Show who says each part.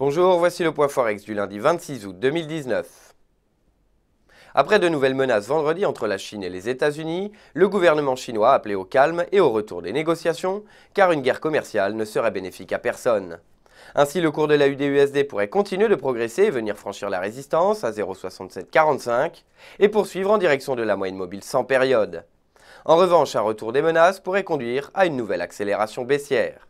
Speaker 1: Bonjour, voici le point Forex du lundi 26 août 2019. Après de nouvelles menaces vendredi entre la Chine et les États-Unis, le gouvernement chinois a appelé au calme et au retour des négociations, car une guerre commerciale ne serait bénéfique à personne. Ainsi, le cours de la UDUSD pourrait continuer de progresser et venir franchir la résistance à 0,6745 et poursuivre en direction de la moyenne mobile sans période. En revanche, un retour des menaces pourrait conduire à une nouvelle accélération baissière.